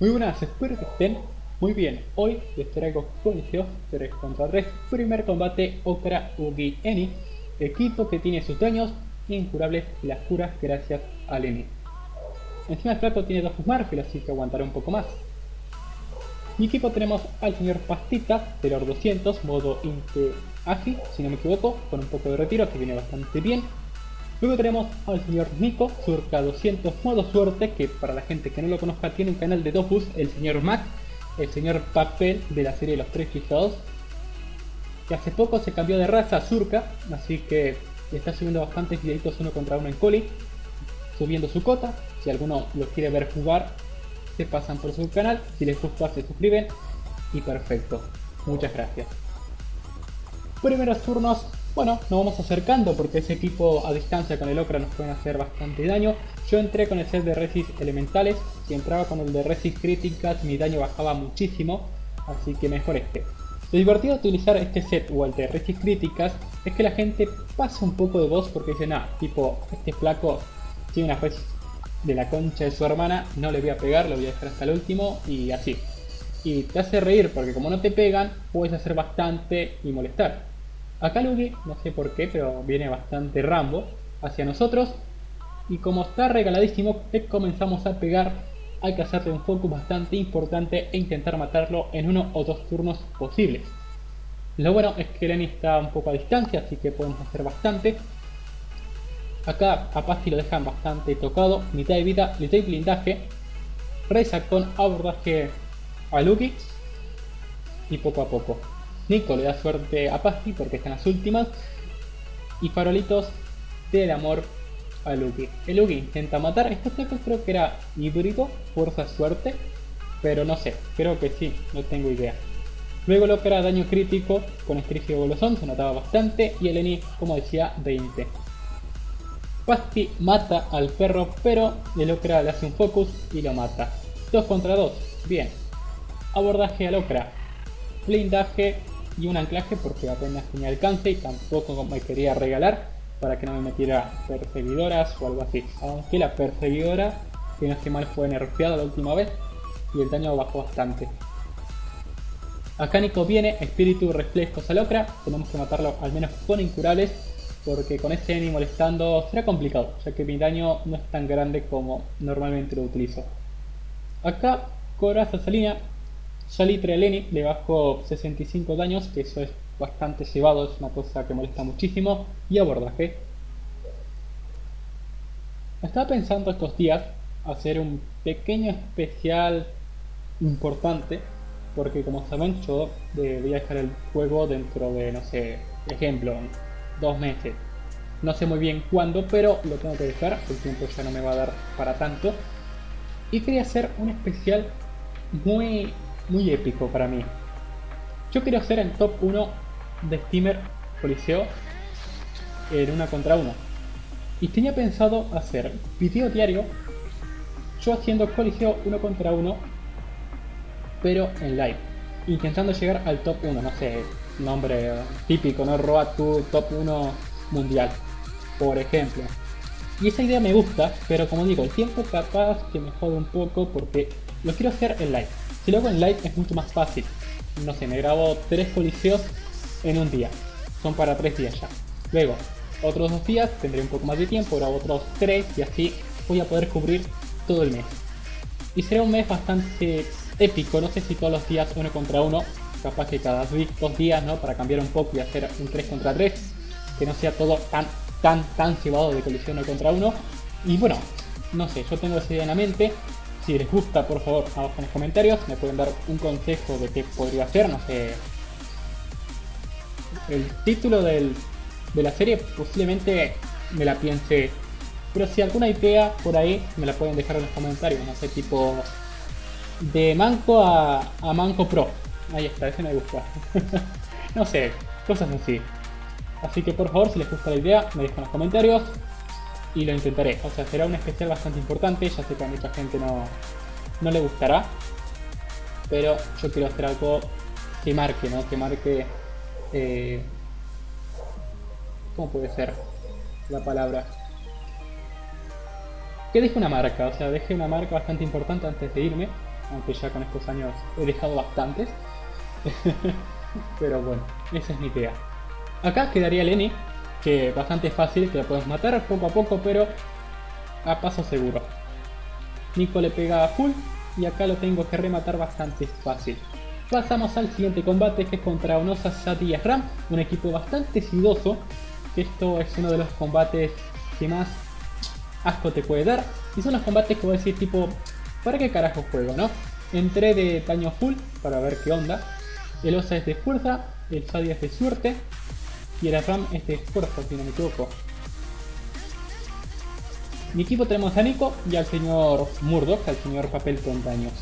Muy buenas, espero que estén muy bien. Hoy les traigo Coliseo 3 contra 3, primer combate Okra Ugi Eni, equipo que tiene sus daños incurables y las curas gracias al Eni. Encima el plato tiene dos Marfil, así que aguantará un poco más. Mi equipo tenemos al señor Pastita, Terror 200, modo Inte Agi, si no me equivoco, con un poco de retiro que viene bastante bien. Luego tenemos al señor Nico, Surca 200 modo suerte, que para la gente que no lo conozca tiene un canal de Dofus, el señor Mac, el señor Papel de la serie Los Tres Fijados, que hace poco se cambió de raza a Surca, así que está subiendo bastantes videitos uno contra uno en Coli, subiendo su cota, si alguno lo quiere ver jugar, se pasan por su canal, si les gusta se suscriben, y perfecto, muchas gracias. Primeros turnos bueno, nos vamos acercando porque ese equipo a distancia con el Ocra nos pueden hacer bastante daño. Yo entré con el set de Resist elementales, si entraba con el de Resist críticas mi daño bajaba muchísimo, así que mejor este. Lo divertido de utilizar este set o el de Resist críticas es que la gente pasa un poco de voz porque dice, nah, tipo, este flaco tiene una Resist de la concha de su hermana, no le voy a pegar, lo voy a dejar hasta el último y así. Y te hace reír porque como no te pegan, puedes hacer bastante y molestar. Acá Lugi, no sé por qué, pero viene bastante Rambo hacia nosotros. Y como está regaladísimo, comenzamos a pegar. Hay que hacerle un focus bastante importante e intentar matarlo en uno o dos turnos posibles. Lo bueno es que Lenny está un poco a distancia, así que podemos hacer bastante. Acá a Pasti lo dejan bastante tocado, mitad de vida, le doy blindaje. Reza con abordaje a Lugi. Y poco a poco. Nico le da suerte a Pasti porque están las últimas. Y farolitos del amor a Luki. El Luki intenta matar. Este creo que era híbrido, fuerza suerte. Pero no sé, creo que sí, no tengo idea. Luego lo que era daño crítico con Estrigio Golosón, se notaba bastante. Y el Eni, como decía, 20. Pasti mata al perro, pero el Okra le hace un focus y lo mata. 2 contra 2, bien. Abordaje al Okra. Blindaje y un anclaje porque apenas tenía alcance y tampoco me quería regalar para que no me metiera perseguidoras o algo así. Aunque la perseguidora, que no esté mal, fue nerfeada la última vez y el daño bajó bastante. Acá Nico viene, espíritu reflejos al Ocra, tenemos que matarlo al menos con incurables porque con ese Eni molestando será complicado, ya que mi daño no es tan grande como normalmente lo utilizo. Acá Coraza Salina Salitre Leni le bajo 65 daños, que eso es bastante cebado, es una cosa que molesta muchísimo. Y abordaje. Estaba pensando estos días hacer un pequeño especial importante, porque como saben yo voy a dejar el juego dentro de, no sé, ejemplo, dos meses. No sé muy bien cuándo, pero lo tengo que dejar, el tiempo ya no me va a dar para tanto. Y quería hacer un especial muy muy épico para mí. Yo quiero ser el top 1 de Steamer Coliseo en una contra uno. Y tenía pensado hacer video diario, yo haciendo Coliseo uno contra uno, pero en live. Intentando llegar al top 1, no sé, nombre típico, ¿no? Roa tu top 1 mundial, por ejemplo. Y esa idea me gusta, pero como digo, el tiempo capaz que me jode un poco porque lo quiero hacer en live. Si lo en live es mucho más fácil. No sé, me grabo tres coliseos en un día. Son para tres días ya. Luego, otros dos días tendré un poco más de tiempo, grabo otros tres y así voy a poder cubrir todo el mes. Y será un mes bastante épico, no sé si todos los días uno contra uno, capaz que cada dos días, ¿no? Para cambiar un poco y hacer un 3 contra 3, que no sea todo tan, tan, tan cebado de colisión uno contra uno. Y bueno, no sé, yo tengo esa idea en la mente, si les gusta, por favor, abajo en los comentarios me pueden dar un consejo de qué podría hacer, no sé. El título de la serie posiblemente me la piense. Pero si alguna idea por ahí me la pueden dejar en los comentarios, no sé, tipo de Manco a, a Manco Pro. Ahí está, ese me gusta. no sé, cosas así. Así que por favor, si les gusta la idea, me dejan en los comentarios y lo intentaré. O sea, será un especial bastante importante, ya sé que a mucha gente no, no le gustará, pero yo quiero hacer algo que marque, ¿no? Que marque... Eh, ¿Cómo puede ser la palabra? Que deje una marca, o sea, deje una marca bastante importante antes de irme. aunque ya con estos años he dejado bastantes. Pero bueno, esa es mi idea. Acá quedaría Lenny, que bastante fácil, que lo podemos matar poco a poco, pero a paso seguro. Nico le pega a full y acá lo tengo que rematar bastante fácil. Pasamos al siguiente combate que es contra Onosa Sati Ram, un equipo bastante sidoso, que esto es uno de los combates que más asco te puede dar. Y son los combates que voy a decir tipo, ¿para qué carajo juego, no? Entré de daño full para ver qué onda. El Osa es de fuerza, el Sadi es de suerte y el Ram es de fuerza, si no me equivoco. Mi equipo tenemos a Nico y al señor Murdoch, al señor papel con daños.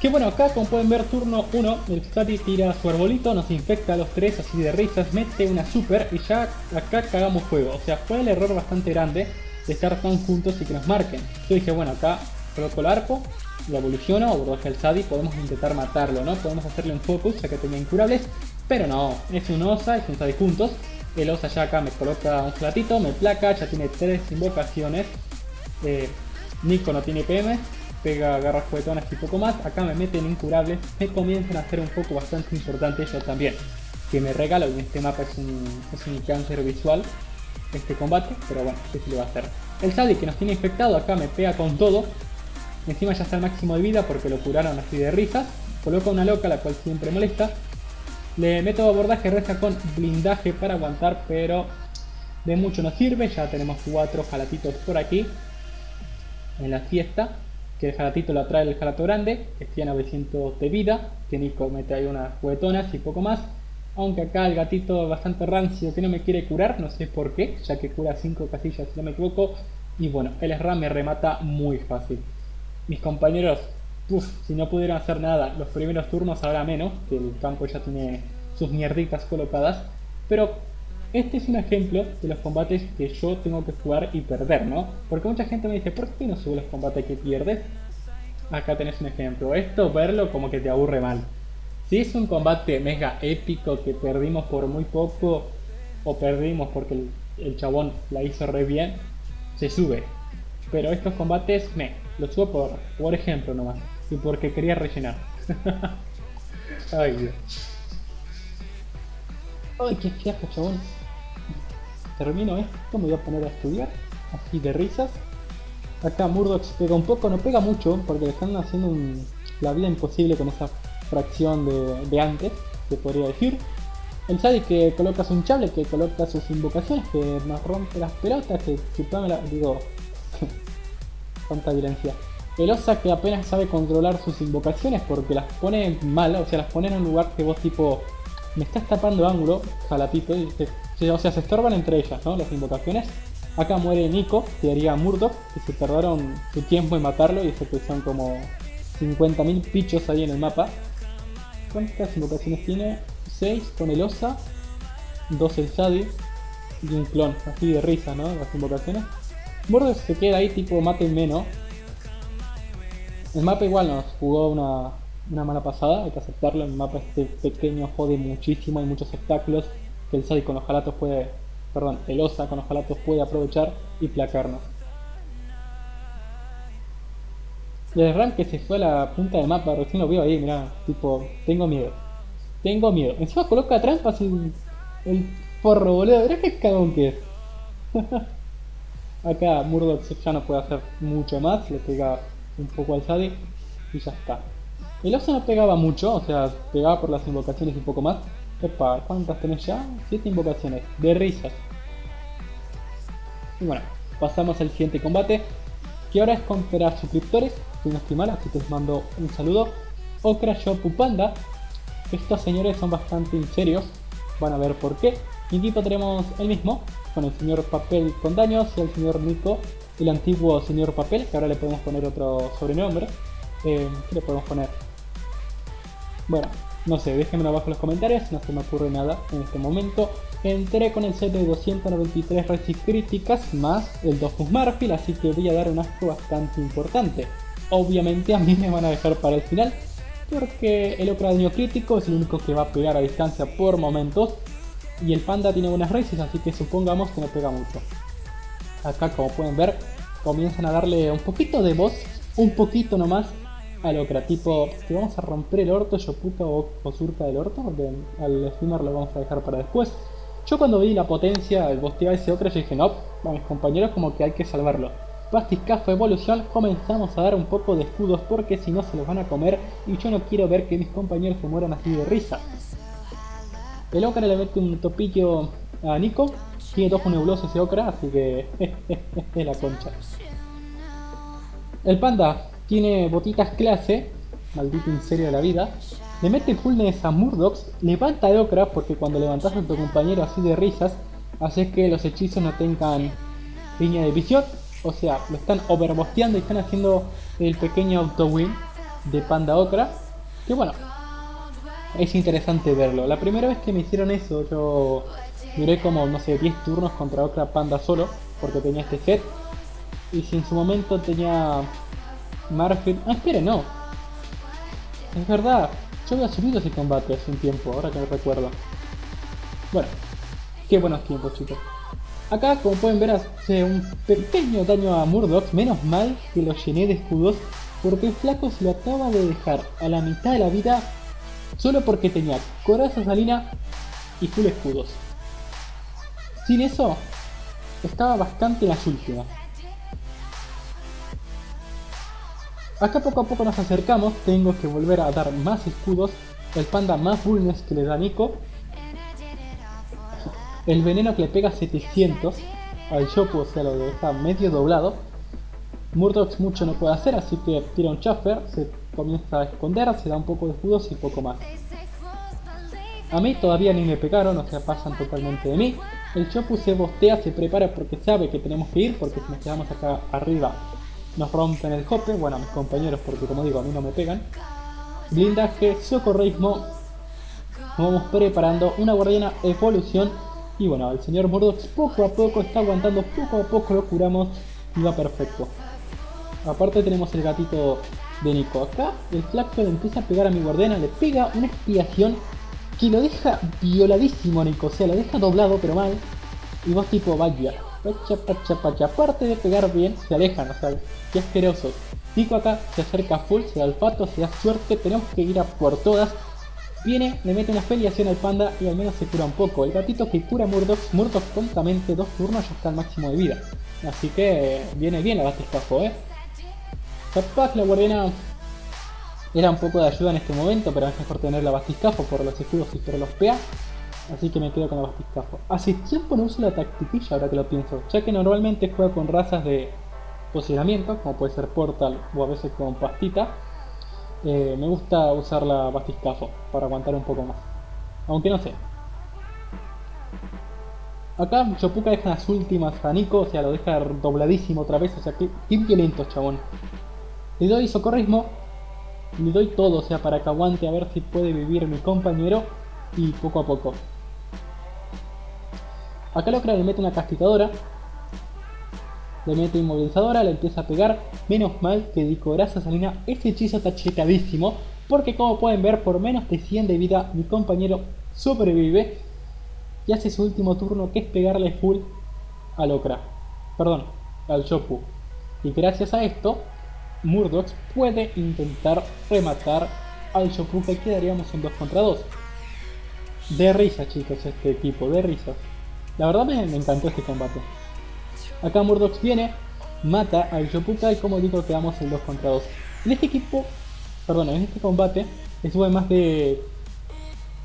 Que bueno, acá como pueden ver, turno 1, el Sadi tira su arbolito, nos infecta a los tres así de risas, mete una super y ya acá cagamos juego. O sea, fue el error bastante grande de estar tan juntos y que nos marquen. Yo dije, bueno, acá coloco el arco, lo evoluciono, o el Sadi, podemos intentar matarlo, ¿no? Podemos hacerle un focus ya que tenía incurables, pero no, es un Osa, es un Sadi juntos. El Osa ya acá me coloca un platito, me placa, ya tiene tres invocaciones. Eh, Nico no tiene PM, pega garras juguetonas y poco más. Acá me meten incurables, me comienzan a hacer un poco bastante importante yo también. Que me regalo y este mapa es un, es un cáncer visual este combate, pero bueno, ¿qué se le va a hacer? El Sadi que nos tiene infectado acá me pega con todo. Encima ya está al máximo de vida porque lo curaron así de risas. Coloca una loca, la cual siempre molesta. Le meto abordaje resta con blindaje para aguantar, pero de mucho no sirve. Ya tenemos cuatro jalatitos por aquí en la fiesta que el jalatito lo atrae el jalato grande, que tiene 900 de vida, que Nico mete ahí unas juguetonas y poco más. Aunque acá el gatito bastante rancio que no me quiere curar, no sé por qué, ya que cura 5 casillas si no me equivoco. Y bueno, el SRAM me remata muy fácil. Mis compañeros, uff, si no pudieron hacer nada los primeros turnos, ahora menos, que el campo ya tiene sus mierditas colocadas. Pero este es un ejemplo de los combates que yo tengo que jugar y perder, ¿no? Porque mucha gente me dice, ¿por qué no subo los combates que pierdes? Acá tenés un ejemplo. Esto, verlo como que te aburre mal. Si es un combate mega épico que perdimos por muy poco, o perdimos porque el, chabón la hizo re bien, se sube. Pero estos combates, me, los subo por, por ejemplo nomás. Y porque quería rellenar. Ay. Ay, qué fiasco, chabón termino esto, me voy a poner a estudiar, así de risas. Acá Murdoch pega un poco, no pega mucho, porque le están haciendo la vida imposible con esa fracción de, antes, se podría decir. El Sadi que coloca su hinchable, que coloca sus invocaciones, que nos rompe las pelotas, que chupame la... digo... cuánta violencia. El Osa que apenas sabe controlar sus invocaciones porque las pone mal, o sea, las pone en un lugar que vos tipo... Me estás tapando ángulo, jalatito, o sea, se estorban entre ellas, ¿no? Las invocaciones. Acá muere Nico, que haría Murdoch, que se tardaron su tiempo en matarlo y eso que son como 50.000 pichos ahí en el mapa. ¿Cuántas invocaciones tiene? 6 con el Osa, 2 el Shadi y un clon, así de risa, ¿no? Las invocaciones. Murdoch se queda ahí tipo mate menos. El mapa igual nos jugó una, una mala pasada, hay que aceptarlo. El mapa este pequeño jode muchísimo, hay muchos obstáculos que el Sadi con los jalatos puede, perdón, el Osa con los jalatos puede aprovechar y placarnos. El rank que se fue a la punta del mapa, recién lo veo ahí, mira, tipo, tengo miedo. Tengo miedo. Encima coloca trampas y el porro, boludo. Verás qué cagón que es. Acá Murdoch ya no puede hacer mucho más, le pega un poco al y ya está. El oso no pegaba mucho, o sea, pegaba por las invocaciones un poco más, Epa, ¿cuántas tenés ya? 7 invocaciones, de risas. Y bueno, pasamos al siguiente combate, que ahora es contra suscriptores, si no estoy mal, así que les mando un saludo. Okra Pupanda, estos señores son bastante serios, van a ver por qué. Mi equipo tenemos el mismo, con el señor Papel con daños y el señor Nico, el antiguo señor Papel, que ahora le podemos poner otro sobrenombre. Eh, ¿Qué le podemos poner? Bueno, no sé, déjenmelo abajo en los comentarios, no se me ocurre nada en este momento. Entré con el set de 293 Resis críticas más el 2 Marfil, así que voy a dar un asco bastante importante. Obviamente a mí me van a dejar para el final, porque el daño crítico es el único que va a pegar a distancia por momentos. Y el panda tiene buenas races, así que supongamos que no pega mucho. Acá como pueden ver, comienzan a darle un poquito de voz, un poquito nomás, a Locra, tipo, te vamos a romper el orto, Yopuka o, o Surca del orto, porque al streamer lo vamos a dejar para después. Yo cuando vi la potencia, el bosteaba ese Ocra, yo dije, no, a mis compañeros como que hay que salvarlo. Bastiscafo Evolución, comenzamos a dar un poco de escudos porque si no se los van a comer y yo no quiero ver que mis compañeros se mueran así de risa. El Ocra le mete un topillo a Nico, tiene dos nebulosos ese Ocra, así que es la concha. El panda tiene botitas clase, maldito serio de la vida, le mete fullness a Murdox, levanta a Ocra porque cuando levantas a tu compañero así de risas, haces que los hechizos no tengan línea de visión. O sea, lo están overbosteando y están haciendo el pequeño auto-win de Panda Ocra. Que bueno, es interesante verlo. La primera vez que me hicieron eso, yo duré como, no sé, 10 turnos contra Ocra Panda solo, porque tenía este set. Y si en su momento tenía Marfil... Ah, espere, no. Es verdad, yo había subido ese combate hace un tiempo, ahora que me recuerdo. Bueno, qué buenos tiempos, chicos. Acá, como pueden ver, hace un pequeño daño a Murdoch. Menos mal que lo llené de escudos, porque el flaco se lo acaba de dejar a la mitad de la vida solo porque tenía coraza salina y full escudos. Sin eso, estaba bastante en las últimas. Acá poco a poco nos acercamos, tengo que volver a dar más escudos, el panda más bulnes que le da Nico, el veneno que le pega 700 al Shopu, o sea lo deja medio doblado, Murdoch mucho no puede hacer, así que tira un chaffer, se comienza a esconder, se da un poco de escudos y poco más. A mí todavía ni me pegaron, o sea, pasan totalmente de mí. El Chopu se bostea, se prepara porque sabe que tenemos que ir, porque si nos quedamos acá arriba nos rompen el jope, bueno, mis compañeros, porque como digo, a mí no me pegan. Blindaje, socorrismo. Vamos preparando una guardiana evolución. Y bueno, el señor Murdoch poco a poco está aguantando, poco a poco lo curamos y va perfecto. Aparte tenemos el gatito de Nico. Acá el flaco le empieza a pegar a mi guardiana, le pega una expiación que lo deja violadísimo Nico. O sea, lo deja doblado pero mal. Y vos tipo, vaya, pacha, pacha, pacha. Aparte de pegar bien, se alejan, o sea, qué asquerosos. Nico acá se acerca full, se da olfato, se da suerte, tenemos que ir a por todas. Viene, le mete una feliación al panda y al menos se cura un poco. El gatito que cura a Murdoch, Murdoch tontamente, dos turnos ya está al máximo de vida. Así que viene bien la batiscafo, eh. Capaz la guardiana era un poco de ayuda en este momento, pero es mejor tener la batiscafo por los escudos y por los PA. Así que me quedo con la bastiscafo. Hace tiempo no uso la tactiquilla ahora que lo pienso, ya que normalmente juego con razas de posicionamiento, como puede ser Portal o a veces con Pastita. Eh, me gusta usar la bastiscafo para aguantar un poco más. Aunque no sé. Acá Chopuka deja las últimas a o sea, lo deja dobladísimo otra vez, o sea, que qué violento, chabón. Le doy socorrismo, le doy todo, o sea, para que aguante a ver si puede vivir mi compañero y poco a poco. Acá Locra le mete una castigadora. Le mete inmovilizadora, le empieza a pegar. Menos mal que Dicoraza Salina, este hechizo está chetadísimo. Porque como pueden ver, por menos de 100 de vida, mi compañero sobrevive. Y hace su último turno, que es pegarle full a Locra. Perdón, al Chopu. Y gracias a esto, Murdoch puede intentar rematar al Chopu que quedaríamos en 2 contra 2. De risa chicos este equipo, de risas. La verdad me, encantó este combate. Acá Murdoch viene, mata al Yopuka y como digo quedamos en 2 contra 2. En este equipo, perdón, en este combate estuve más de...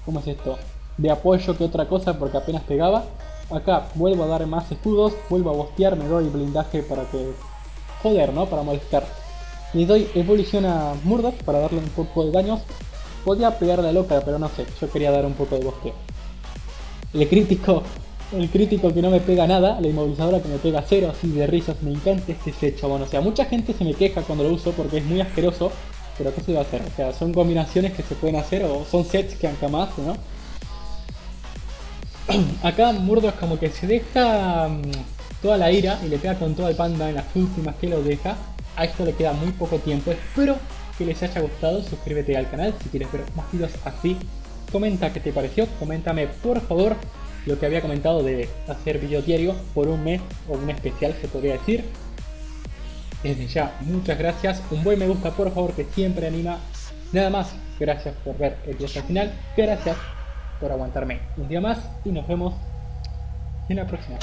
¿Cómo es esto? De apoyo que otra cosa porque apenas pegaba. Acá vuelvo a dar más escudos, vuelvo a bostear, me doy blindaje para que... Joder, ¿no? Para molestar. Le doy evolución a Murdoch para darle un poco de daños. Podía pegarle a loca, pero no sé, yo quería dar un poco de bosteo. Le crítico el crítico que no me pega nada, la inmovilizadora que me pega cero, así de risas, me encanta este set, bueno, o sea, mucha gente se me queja cuando lo uso porque es muy asqueroso, pero ¿qué se va a hacer? O sea, son combinaciones que se pueden hacer o son sets que han jamás, ¿no? Acá Murdo es como que se deja mm, toda la ira y le pega con todo el panda en las últimas que lo deja a esto le queda muy poco tiempo. Espero que les haya gustado. Suscríbete al canal si quieres ver más videos así. Comenta qué te pareció. Coméntame por favor lo que había comentado de hacer video diario por un mes o un especial se podría decir. Desde ya, muchas gracias. Un buen me gusta por favor que siempre anima. Nada más, gracias por ver el video hasta el final. Gracias por aguantarme un día más y nos vemos en la próxima.